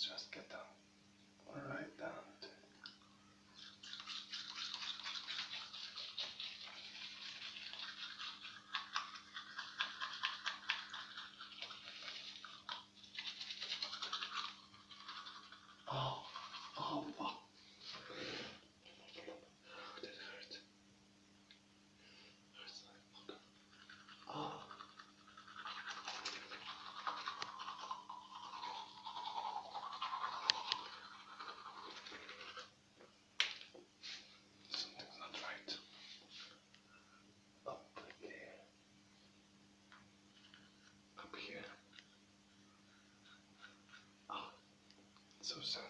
Just get down. So sensitive.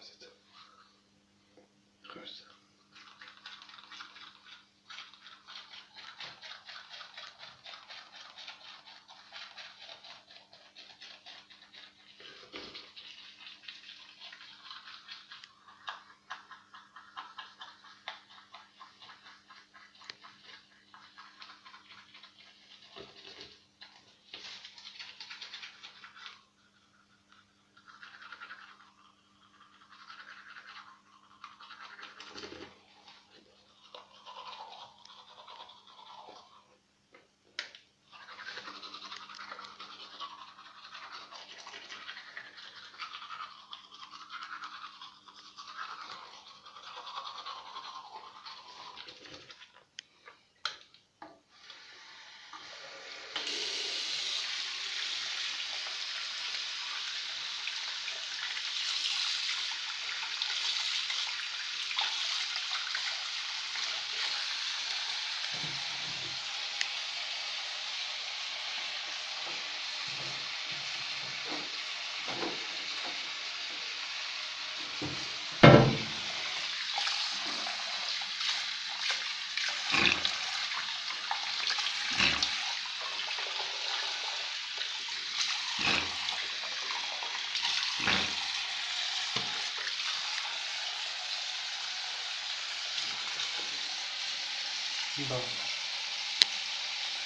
You?